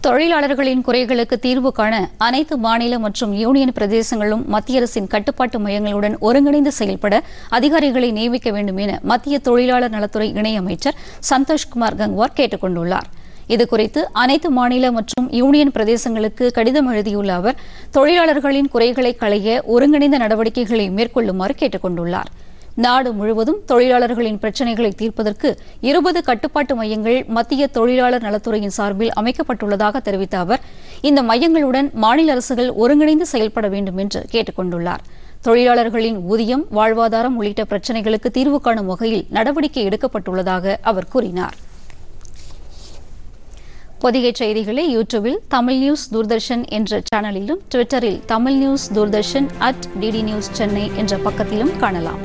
தொழிலாளர்களின் குறைகளுக்கு தீர்வு காண அனைத்து மாநில மற்றும் யூனியன் பிரதேசங்களும் மத்திய அரசின் கட்டுப்பாட்டு மையங்களுடன் ஒருங்கிணைந்து செயல்பட அதிகாரிகளை நியமிக்க வேண்டும் என மத்திய தொழிலாளர் நலத்துறை இணையமைச்சர் சந்தோஷ்குமார் கங்வார் கேட்டுக் கொண்டுள்ளார் இதுகுறித்து அனைத்து மாநில மற்றும் யூனியன் பிரதேசங்களுக்கு கடிதம் எழுதியுள்ள அவர் தொழிலாளர்களின் குறைகளை களைய ஒருங்கிணைந்த நடவடிக்கைகளை மேற்கொள்ளுமாறு கேட்டுக் கொண்டுள்ளாா் நாடு முழுவதும் தொழிலாளர்களின் பிரச்சினைகளை தீர்ப்பதற்கு இருபது கட்டுப்பாட்டு மையங்கள் மத்திய தொழிலாளர் நலத்துறையின் சார்பில் அமைக்கப்பட்டுள்ளதாக தெரிவித்த அவர் இந்த மையங்களுடன் மாநில அரசுகள் ஒருங்கிணைந்து செயல்பட வேண்டும் என்று கேட்டுக் கொண்டுள்ளார். தொழிலாளர்களின் ஊதியம் வாழ்வாதாரம் உள்ளிட்ட பிரச்சினைகளுக்கு தீர்வு காணும் வகையில் நடவடிக்கை எடுக்கப்பட்டுள்ளதாக அவர் கூறினார். பொதிகை செய்திகளை யூடியூபில் தமிழ் நியூஸ் தூர்தர்ஷன் என்ற சேனலிலும் ட்விட்டரில் Tamil news Doordarshan at DD news Chennai என்ற பக்கத்திலும் காணலாம்.